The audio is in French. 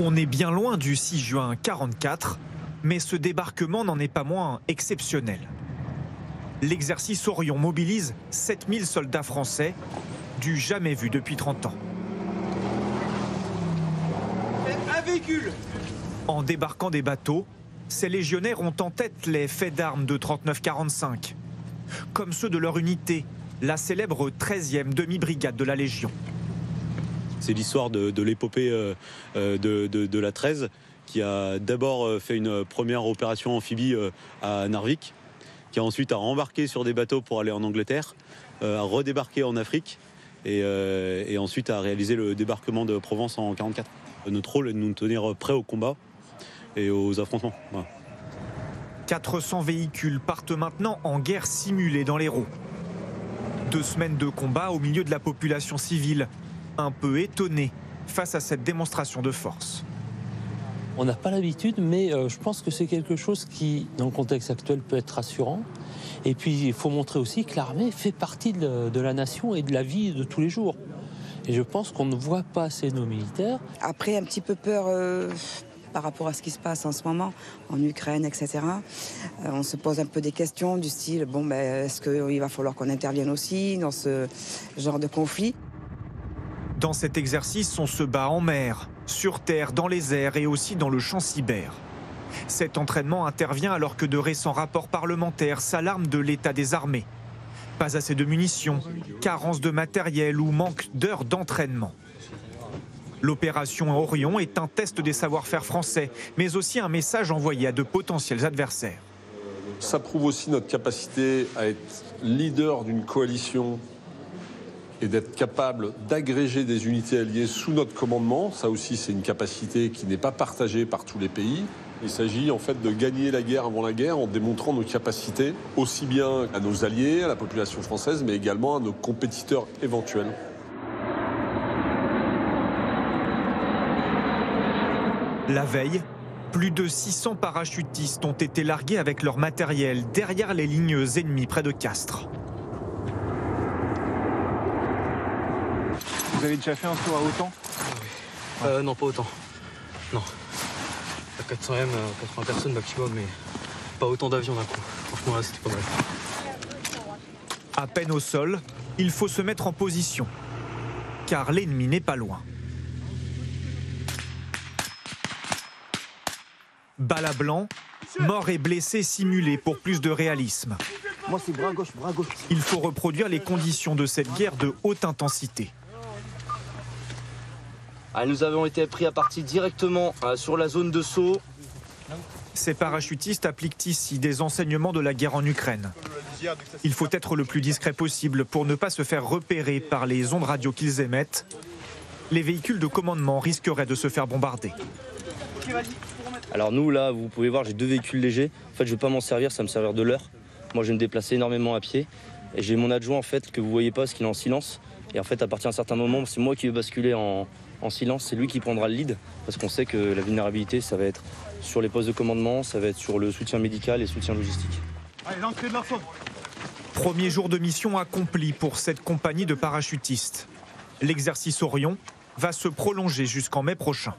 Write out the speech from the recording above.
On est bien loin du 6 juin 44, mais ce débarquement n'en est pas moins exceptionnel. L'exercice Orion mobilise 7000 soldats français, du jamais vu depuis 30 ans. Un véhicule En débarquant des bateaux, ces légionnaires ont en tête les faits d'armes de 39-45, comme ceux de leur unité, la célèbre 13e demi-brigade de la Légion. C'est l'histoire de, l'épopée euh, euh, de, la 13 qui a d'abord euh, fait une première opération amphibie à Narvik, qui a ensuite a rembarqué sur des bateaux pour aller en Angleterre, a redébarqué en Afrique et, ensuite a réalisé le débarquement de Provence en 44. Notre rôle est de nous tenir prêts au combat et aux affrontements. Voilà. 400 véhicules partent maintenant en guerre simulée dans l'Hérault. Deux semaines de combat au milieu de la population civile, un peu étonnée face à cette démonstration de force. On n'a pas l'habitude, mais euh, je pense que c'est quelque chose qui, dans le contexte actuel, peut être rassurant. Et puis, il faut montrer aussi que l'armée fait partie de, de la nation et de la vie de tous les jours. Et je pense qu'on ne voit pas assez nos militaires. Après, un petit peu peur euh, par rapport à ce qui se passe en ce moment en Ukraine, etc. Euh, on se pose un peu des questions du style bon, ben, est-ce qu'il va falloir qu'on intervienne aussi dans ce genre de conflit? Dans cet exercice, on se bat en mer, sur terre, dans les airs et aussi dans le champ cyber. Cet entraînement intervient alors que de récents rapports parlementaires s'alarment de l'état des armées. Pas assez de munitions, carence de matériel ou manque d'heures d'entraînement. L'opération Orion est un test des savoir-faire français, mais aussi un message envoyé à de potentiels adversaires. Ça prouve aussi notre capacité à être leader d'une coalition et d'être capable d'agréger des unités alliées sous notre commandement. Ça aussi, c'est une capacité qui n'est pas partagée par tous les pays. Il s'agit en fait de gagner la guerre avant la guerre en démontrant nos capacités aussi bien à nos alliés, à la population française, mais également à nos compétiteurs éventuels. La veille, plus de 600 parachutistes ont été largués avec leur matériel derrière les lignes ennemies près de Castres. Vous avez déjà fait un tour à autant Euh, non, pas autant. Non. La 400M, euh, 80 personnes maximum, mais pas autant d'avions d'un coup. Franchement, là, c'était pas mal. À peine au sol, il faut se mettre en position, car l'ennemi n'est pas loin. Balle à blanc, mort et blessé simulés pour plus de réalisme. Moi, c'est bras gauche, bras gauche. Il faut reproduire les conditions de cette guerre de haute intensité. Ah, nous avons été pris à partie directement euh, sur la zone de saut. Ces parachutistes appliquent ici des enseignements de la guerre en Ukraine. Il faut être le plus discret possible pour ne pas se faire repérer par les ondes radio qu'ils émettent. Les véhicules de commandement risqueraient de se faire bombarder. Alors nous, là, vous pouvez voir, j'ai deux véhicules légers. En fait, je vais pas m'en servir, ça va me servir de l'heure. Moi, je vais me déplacer énormément à pied. Et j'ai mon adjoint, en fait, que vous voyez pas parce qu'il est en silence. Et en fait, à partir d'un certain moment, c'est moi qui vais basculer en, en silence. C'est lui qui prendra le lead. Parce qu'on sait que la vulnérabilité, ça va être sur les postes de commandement, ça va être sur le soutien médical et le soutien logistique. Allez, l'entrée de l'info. Premier jour de mission accompli pour cette compagnie de parachutistes. L'exercice Orion va se prolonger jusqu'en mai prochain.